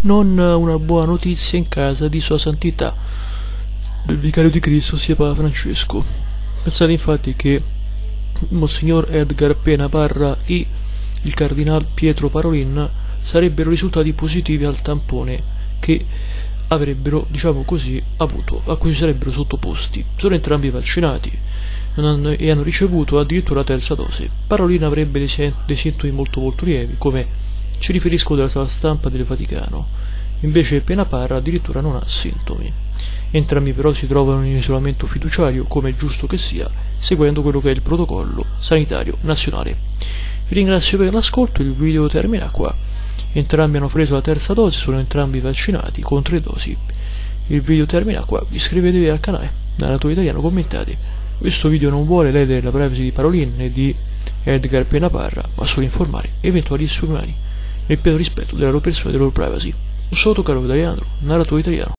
non una buona notizia in casa di Sua Santità, il vicario di Cristo sia Papa Francesco. Pensate infatti che Monsignor Edgar Pena Parra e il Cardinal Pietro Parolin sarebbero risultati positivi al tampone che avrebbero, diciamo così, avuto, a cui si sarebbero sottoposti. Sono entrambi vaccinati e hanno ricevuto addirittura la terza dose. Parolin avrebbe dei sintomi molto molto lievi, come ci riferisco dalla stampa del Vaticano. Invece Penaparra addirittura non ha sintomi. Entrambi però si trovano in isolamento fiduciario, come è giusto che sia, seguendo quello che è il protocollo sanitario nazionale. Vi ringrazio per l'ascolto, il video termina qua. Entrambi hanno preso la terza dose, sono entrambi vaccinati con tre dosi. Il video termina qua, iscrivetevi al canale, Narrato Italiano, commentate. Questo video non vuole ledere la privacy di Parolin né di Edgar Penaparra, ma solo informare eventuali esseri umani nel pieno rispetto della loro persona e della loro privacy. Un saluto caro italiano, narratore italiano.